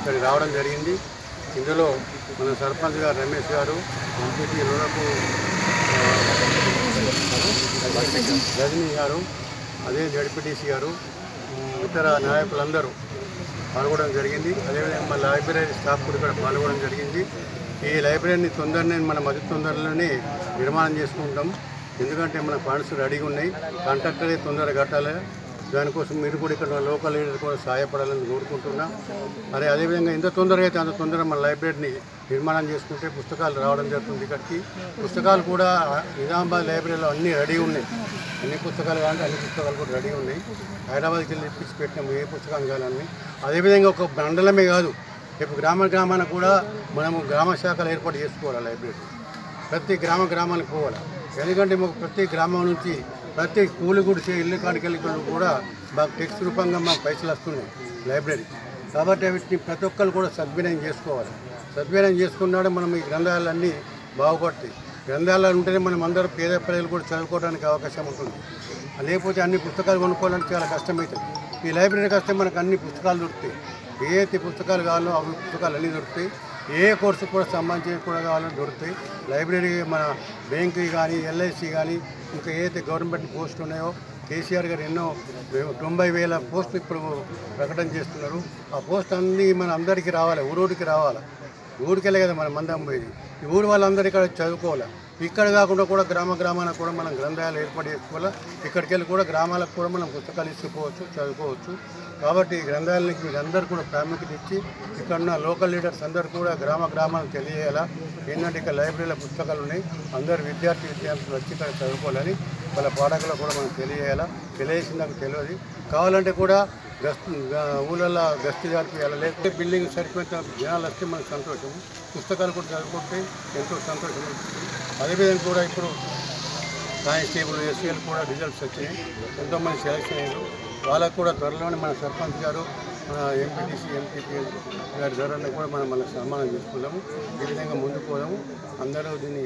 ఇక్కడికి రావడం జరిగింది. ఇందులో మన సర్పంచ్ గారు రమేష్ గారు ఎంపీటీ రుణపు రజనీ గారు అదే జడ్పీటీసీ గారు ఇతర నాయకులందరూ పాల్గొనడం జరిగింది. అదేవిధంగా మన లైబ్రరీ స్టాఫ్ కూడా ఇక్కడ పాల్గొనడం జరిగింది. ఈ లైబ్రరీని తొందరనే మనం అతి తొందరలోనే నిర్మాణం చేసుకుంటాం. ఎందుకంటే మన ఫండ్స్ రెడీగా ఉన్నాయి. కాంట్రాక్టరే తొందరగా కట్టాలి. దానికోసం మీరు కూడా ఇక్కడ లోకల్ లీడర్ కూడా సహాయపడాలని కోరుకుంటున్నాం. మరి అదేవిధంగా ఎంత తొందరగా అయితే అంత తొందరగా మన లైబ్రరీని నిర్మాణం చేసుకుంటే పుస్తకాలు రావడం జరుగుతుంది ఇక్కడికి. పుస్తకాలు కూడా నిజామాబాద్ లైబ్రరీలో అన్నీ రెడీ ఉన్నాయి. అన్ని పుస్తకాలు కావాలంటే అన్ని పుస్తకాలు కూడా రెడీ ఉన్నాయి. హైదరాబాద్కి వెళ్ళి ఇప్పించి పెట్టినాము ఏ పుస్తకం కావాలని. అదేవిధంగా ఒక మండలమే కాదు రేపు గ్రామ గ్రామాన కూడా మనము గ్రామ శాఖలు ఏర్పాటు చేసుకోవాలి లైబ్రరీ. ప్రతి గ్రామ గ్రామానికి పోవాలి. ఎందుకంటే మాకు ప్రతి గ్రామం నుంచి ప్రతి కూలి గుడిసే ఇల్లు కాడికి వెళ్ళి కూడా మాకు టెక్స్ట్ రూపంగా మాకు పైసలు వస్తున్నాయి లైబ్రరీ కాబట్టి వీటిని ప్రతి ఒక్కరు కూడా సద్వినియోగం చేసుకోవాలి. సద్వినియోగం చేసుకున్నాడే మనం ఈ గ్రంథాలన్నీ బాగుపడతాయి. గ్రంథాలయాలు ఉంటేనే మనం అందరూ పేద ప్రజలు కూడా చదువుకోవడానికి అవకాశం ఉంటుంది. లేకపోతే అన్ని పుస్తకాలు కొనుక్కోవాలంటే చాలా కష్టమవుతుంది. ఈ లైబ్రరీకి వస్తే మనకు అన్ని పుస్తకాలు దొరుకుతాయి. ఏ పుస్తకాలు కావాలో అవి పుస్తకాలు అన్నీ దొరుకుతాయి. ఏ కోర్సు కూడా సంబంధించి కూడా కావాలని దొరుకుతాయి. లైబ్రరీ మన బ్యాంకు కానీ ఎల్ఐసి కానీ ఇంకా ఏదైతే గవర్నమెంట్ పోస్టులు ఉన్నాయో కేసీఆర్ గారు ఎన్నో తొంభై వేల పోస్టులు ఇప్పుడు ప్రకటన చేస్తున్నారు. ఆ పోస్ట్ అన్నీ మన అందరికీ రావాలి ఊరూరికి రావాలి. ఊరికెళ్ళే కదా మన మందం పోయేది. ఈ ఊరు వాళ్ళందరూ ఇక్కడ చదువుకోవాలి. ఇక్కడ కాకుండా కూడా గ్రామ గ్రామాన కూడా మనం గ్రంథాలు ఏర్పాటు చేసుకోవాలి ఇక్కడికి వెళ్ళి కూడా గ్రామాలకు కూడా మనం పుస్తకాలు ఇచ్చుకోవచ్చు చదువుకోవచ్చు. కాబట్టి ఈ మీరు మీరందరూ కూడా ప్రాముఖ్యత ఇచ్చి ఇక్కడ ఉన్న లోకల్ లీడర్స్ అందరూ కూడా గ్రామ గ్రామాలకు తెలియజేయాలా? ఏంటంటే ఇక్కడ లైబ్రరీలో పుస్తకాలు ఉన్నాయి. అందరు విద్యార్థి విద్యార్థులు వచ్చి ఇక్కడ చదువుకోవాలని వాళ్ళ పాఠకులకు కూడా మనం తెలియజేయాలా? తెలియజేసింది నాకు తెలియదు. కావాలంటే కూడా గస్తు ఊళ్ళల్లో గస్తీ జరిపియాలి లేకపోతే బిల్డింగ్ సరిపోయిన జనాలు వస్తే మనకు సంతోషం పుస్తకాలు కూడా చదువుకుంటే ఎంతో సంతోషం అదేవిధంగా కూడా ఇప్పుడు కానిస్టేబుల్ ఎస్సీఎల్ కూడా రిజల్ట్స్ వచ్చినాయి. ఎంతోమంది సెలెక్షన్ అయ్యారు వాళ్ళకు కూడా త్వరలోనే మన సర్పంచ్ గారు మన ఎంపీటీసీ ఎంపీపీ గారి ధరలను కూడా మనం మనకు సన్మానం చేసుకుందాము. ఈ విధంగా ముందుకు పోదాము. అందరూ దీన్ని